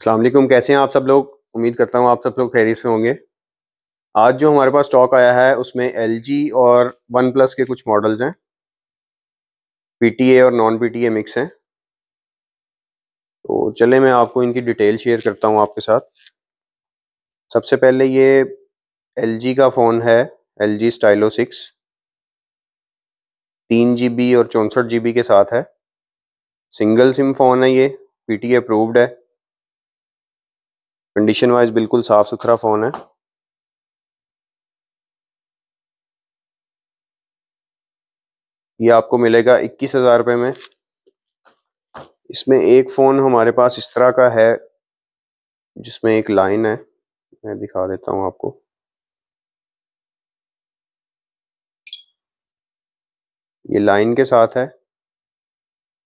अल्लाम कैसे हैं आप सब लोग? उम्मीद करता हूँ आप सब लोग खैरियत से होंगे। आज जो हमारे पास स्टॉक आया है, उसमें LG और वन प्लस के कुछ मॉडल्स हैं। पीटीए और नॉन पीटीए मिक्स हैं। तो चले, मैं आपको इनकी डिटेल शेयर करता हूँ आपके साथ। सबसे पहले ये LG का फ़ोन है एल जी स्टाइलो सिक्स तीन जी और चौंसठ जी के साथ है। सिंगल सिम फ़ोन है ये पी अप्रूव्ड है। कंडीशन वाइज बिल्कुल साफ़ सुथरा फ़ोन है। ये आपको मिलेगा इक्कीस हज़ार रुपये में। इसमें एक फ़ोन हमारे पास इस तरह का है, जिसमें एक लाइन है। मैं दिखा देता हूँ आपको। ये लाइन के साथ है।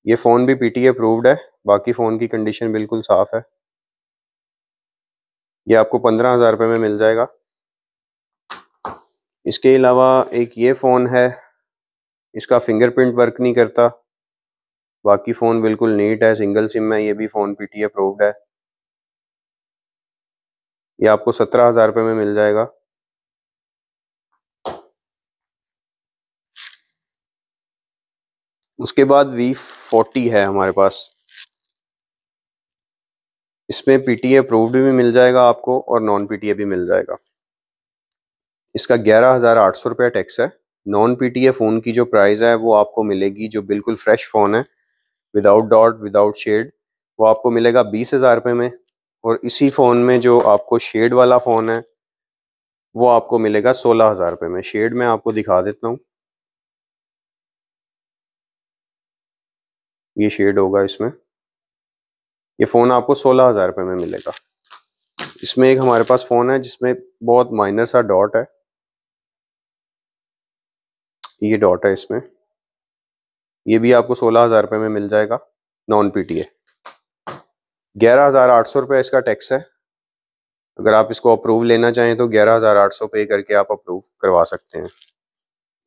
ये फ़ोन भी पीटी अप्रूव्ड है। बाकी फ़ोन की कंडीशन बिल्कुल साफ़ है। ये आपको पंद्रह हज़ार रुपये में मिल जाएगा। इसके अलावा एक ये फ़ोन है, इसका फिंगरप्रिंट वर्क नहीं करता। बाकी फ़ोन बिल्कुल नीट है सिंगल सिम है, ये भी फ़ोन पी टी अप्रूव्ड है। ये आपको सत्रह हज़ार रुपये में मिल जाएगा। उसके बाद वी फोर्टी है हमारे पास। इसमें पीटीए अप्रूव्ड भी मिल जाएगा आपको और नॉन पीटीए भी मिल जाएगा। इसका ग्यारह हज़ार आठ सौ रुपया टैक्स है। नॉन पीटीए फ़ोन की जो प्राइस है, वो आपको मिलेगी जो बिल्कुल फ्रेश फ़ोन है। विदाउट डॉट विदाउट शेड वो आपको मिलेगा बीस हज़ार रुपये में। और इसी फ़ोन में जो आपको शेड वाला फ़ोन है, वो आपको मिलेगा सोलह हज़ार रुपये में। शेड में आपको दिखा देता हूँ। ये शेड होगा इसमें। ये फ़ोन आपको सोलह हज़ार रुपये में मिलेगा। इसमें एक हमारे पास फ़ोन है, जिसमें बहुत माइनर सा डॉट है। ये डॉट है इसमें। ये भी आपको सोलह हज़ार रुपये में मिल जाएगा नॉन पी टी ए ग्यारह हज़ार आठ सौ रुपये इसका टैक्स है। अगर आप इसको अप्रूव लेना चाहें तो ग्यारह हज़ार आठ सौ पे करके आप अप्रूव करवा सकते हैं।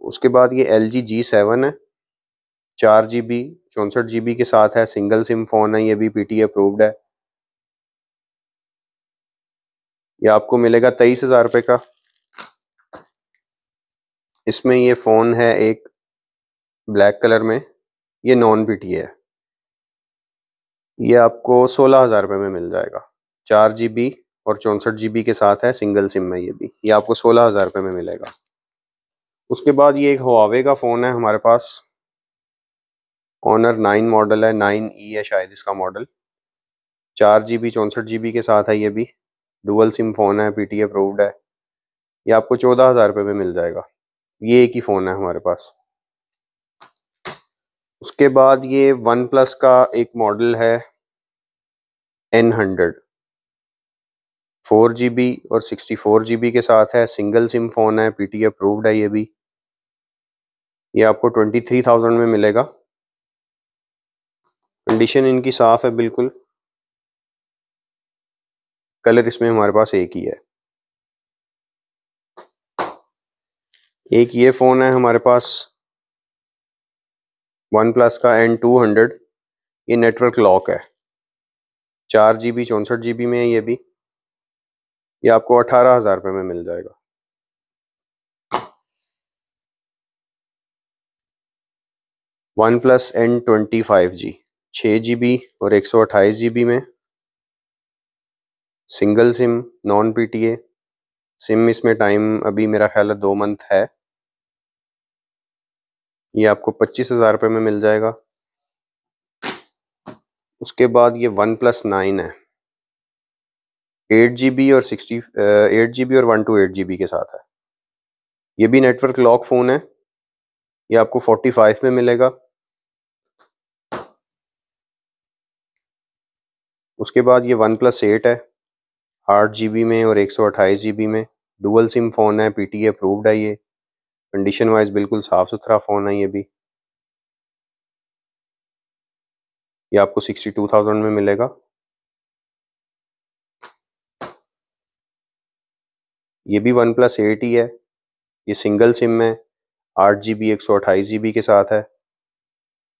उसके बाद ये एल जी जी सेवन है। चार जी बी चौंसठ जी बी के साथ है सिंगल सिम फ़ोन है, ये भी पी टी अप्रूव्ड है। ये आपको मिलेगा तेईस हज़ार रुपये का। इसमें ये फ़ोन है एक ब्लैक कलर में, ये नॉन पी टी है। ये आपको सोलह हज़ार रुपये में मिल जाएगा। चार जी बी और चौंसठ जी बी के साथ है सिंगल सिम में ये भी। ये आपको सोलह हज़ार रुपये में मिलेगा। उसके बाद ये एक हवावे का फ़ोन है हमारे पास। ऑनर नाइन मॉडल है नाइन ई है शायद इसका मॉडल चार जी बी चौंसठ जी बी के साथ है ये भी. डुअल सिम फ़ोन है पी टी अप्रूव्ड है. ये आपको चौदह हज़ार रुपये में मिल जाएगा. ये एक ही फ़ोन है हमारे पास. उसके बाद ये वन प्लस का एक मॉडल है N hundred four G B और सिक्सटी फोर जी बी के साथ है सिंगल सिम फ़ोन है पी टी अप्रूव्ड है ये भी. ये आपको ट्वेंटी थ्री थाउज़ेंड में मिलेगा. कंडीशन इनकी साफ़ है, बिल्कुल। कलर इसमें हमारे पास एक ही है। एक ये फ़ोन है हमारे पास वन प्लस का एन टू हंड्रेड ये नेटवर्क लॉक है। चार जी बी चौंसठ जी बी में है ये भी। ये आपको अठारह हज़ार रुपये में मिल जाएगा। OnePlus N twenty five G छः जी और एक सौ में। Single SIM non P T A SIM इसमें टाइम अभी मेरा ख्याल है दो मंथ है। ये आपको पच्चीस हज़ार रुपये में मिल जाएगा। उसके बाद ये वन प्लस नाइन है। एट जी बी और सिक्सटी एट जी बी और one two eight G B के साथ है। ये भी नेटवर्क लॉक फ़ोन है। ये आपको फोर्टी फाइव में मिलेगा। उसके बाद ये वन प्लस एट है, आठ जी बी में और एक सौ अट्ठाईस जी बी में। डुअल सिम फ़ोन है पी टी अप्रूव्ड है ये। कंडीशन वाइज बिल्कुल साफ़ सुथरा फ़ोन है ये भी। ये आपको सिक्सटी टू थाउज़ेंड में मिलेगा। ये भी वन प्लस एट ही है। ये सिंगल सिम है, आठ जी बी एक सौ अट्ठाईस जी बी के साथ है।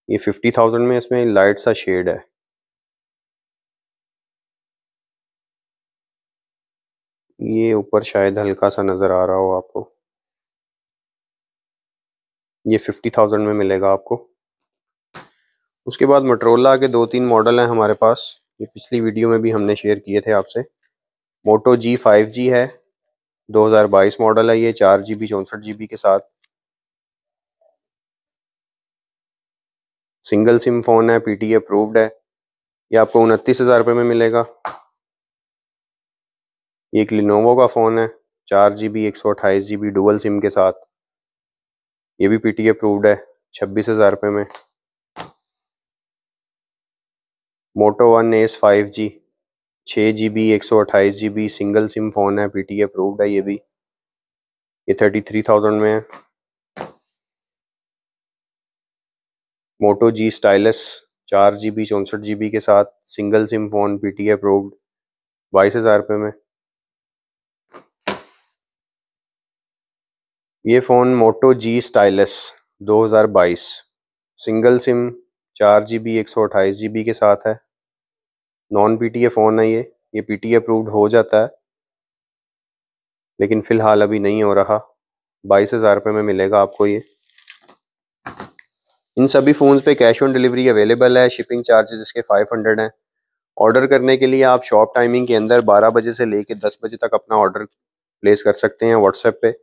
ये फिफ्टी थाउज़ेंड में इसमें लाइट सा शेड है। ये ऊपर शायद हल्का सा नज़र आ रहा हो आपको। ये फिफ्टी थाउज़ेंड में मिलेगा आपको। उसके बाद मोटरोला के दो तीन मॉडल हैं हमारे पास। ये पिछली वीडियो में भी हमने शेयर किए थे आपसे। मोटो जी फाइव जी है। 2022 मॉडल है ये, चार जी बी चौंसठ जी बी के साथ। सिंगल सिम फ़ोन है पी टी अप्रूव्ड है। ये आपको उनतीस हज़ार रुपये में मिलेगा। एक लिनोवो का फ़ोन है, चार जी बी एक सौ अट्ठाईस जी बी डुअल सिम के साथ। ये भी पीटी अप्रूव्ड है, छब्बीस हज़ार रुपये में। Moto one S five G छः जी बी एक सौ अट्ठाईस G B single SIM phone है पीटी अप्रूव्ड है ये भी। ये थर्टी थ्री थाउज़ेंड में है। मोटो जी स्टाइलस चार जी बी चौंसठ जी बी के साथ single SIM phone P T approved बाईस हज़ार रुपये में। ये phone Moto G stylus 2022 single SIM चार जी बी एक सौ अट्ठाईस जी बी के साथ है। Non P T A phone है ये। ये पी टी अप्रूव्ड हो जाता है। लेकिन फ़िलहाल अभी नहीं हो रहा। बाईस हज़ार रुपये में मिलेगा आपको ये। इन सभी फ़ोन्स पे कैश ऑन डिलीवरी अवेलेबल है। शिपिंग चार्जेस इसके फाइव हंड्रेड हैं। ऑर्डर करने के लिए आप शॉप टाइमिंग के अंदर बारह बजे से लेके दस बजे तक अपना ऑर्डर प्लेस कर सकते हैं व्हाट्सएप पे।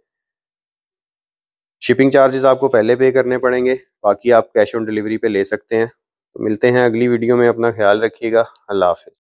शिपिंग चार्जेस आपको पहले पे करने पड़ेंगे, बाकी आप कैश ऑन डिलीवरी पे ले सकते हैं। तो मिलते हैं अगली वीडियो में, अपना ख्याल रखिएगा। अल्लाह हाफिज़।